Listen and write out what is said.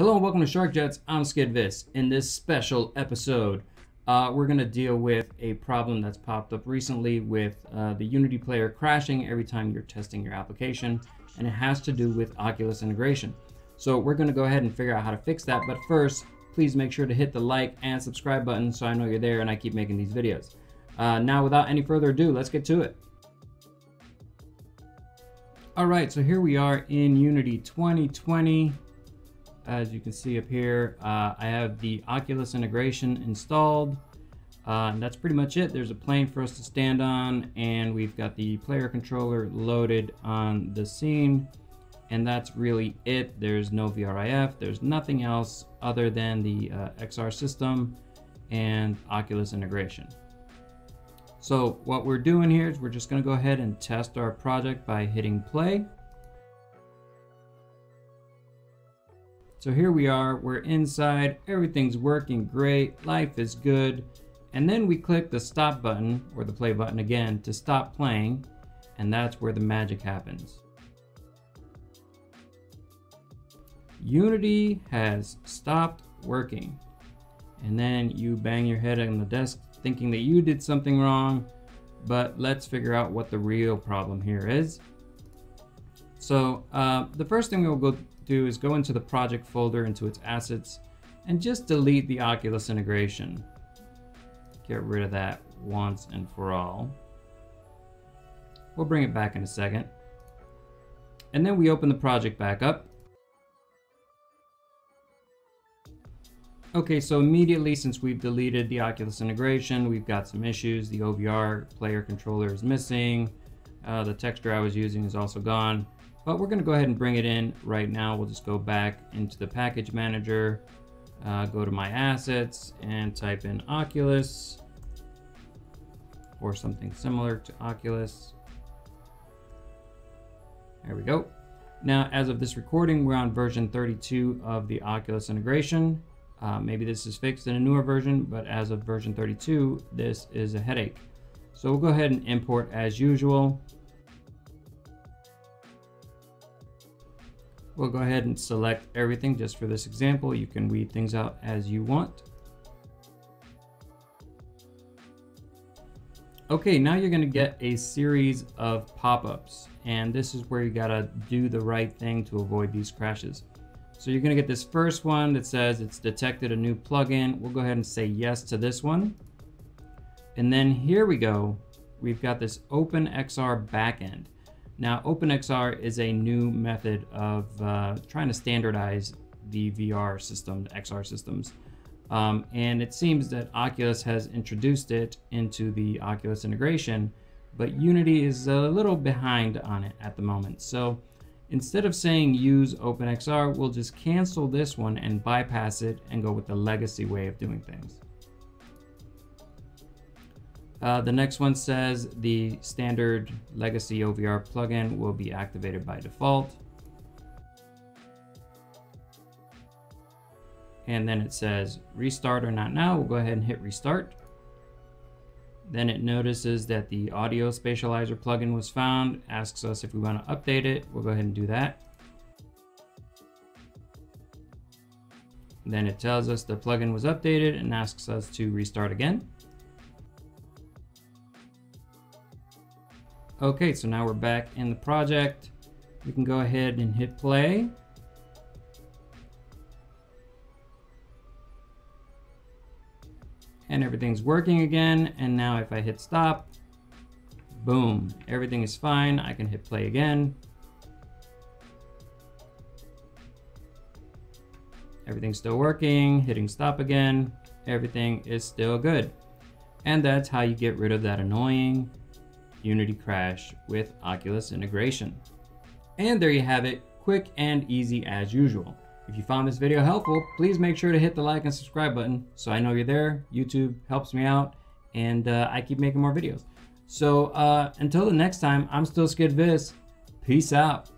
Hello and welcome to Shark Jets. I'm SkidVis. In this special episode, uh, we're going to deal with a problem that's popped up recently with uh, the Unity player crashing every time you're testing your application, and it has to do with Oculus integration. So we're going to go ahead and figure out how to fix that, but first, please make sure to hit the like and subscribe button so I know you're there and I keep making these videos. Uh, now, without any further ado, let's get to it. All right, so here we are in Unity 2020 as you can see up here, uh, I have the Oculus integration installed. Uh, and that's pretty much it. There's a plane for us to stand on, and we've got the player controller loaded on the scene. And that's really it. There's no VRIF. There's nothing else other than the uh, XR system and Oculus integration. So what we're doing here is we're just going to go ahead and test our project by hitting play. So here we are, we're inside, everything's working great, life is good. And then we click the stop button, or the play button again, to stop playing, and that's where the magic happens. Unity has stopped working. And then you bang your head on the desk thinking that you did something wrong, but let's figure out what the real problem here is. So uh, the first thing we'll go do is go into the project folder, into its assets, and just delete the Oculus integration. Get rid of that once and for all. We'll bring it back in a second. And then we open the project back up. Okay, so immediately since we've deleted the Oculus integration, we've got some issues. The OVR player controller is missing. Uh, the texture I was using is also gone. But we're gonna go ahead and bring it in right now. We'll just go back into the package manager, uh, go to my assets and type in Oculus or something similar to Oculus. There we go. Now, as of this recording, we're on version 32 of the Oculus integration. Uh, maybe this is fixed in a newer version, but as of version 32, this is a headache. So we'll go ahead and import as usual. We'll go ahead and select everything just for this example. You can weed things out as you want. Okay, now you're gonna get a series of pop-ups and this is where you gotta do the right thing to avoid these crashes. So you're gonna get this first one that says it's detected a new plugin. We'll go ahead and say yes to this one. And then here we go. We've got this OpenXR backend. Now, OpenXR is a new method of uh, trying to standardize the VR system, the XR systems. Um, and it seems that Oculus has introduced it into the Oculus integration, but Unity is a little behind on it at the moment. So instead of saying use OpenXR, we'll just cancel this one and bypass it and go with the legacy way of doing things. Uh, the next one says the standard legacy OVR plugin will be activated by default. And then it says restart or not now. We'll go ahead and hit restart. Then it notices that the audio spatializer plugin was found, asks us if we want to update it. We'll go ahead and do that. Then it tells us the plugin was updated and asks us to restart again. Okay, so now we're back in the project. We can go ahead and hit play. And everything's working again. And now if I hit stop, boom, everything is fine. I can hit play again. Everything's still working, hitting stop again. Everything is still good. And that's how you get rid of that annoying Unity Crash with Oculus integration. And there you have it, quick and easy as usual. If you found this video helpful, please make sure to hit the like and subscribe button so I know you're there. YouTube helps me out and uh, I keep making more videos. So uh, until the next time, I'm still SkidVis. Peace out.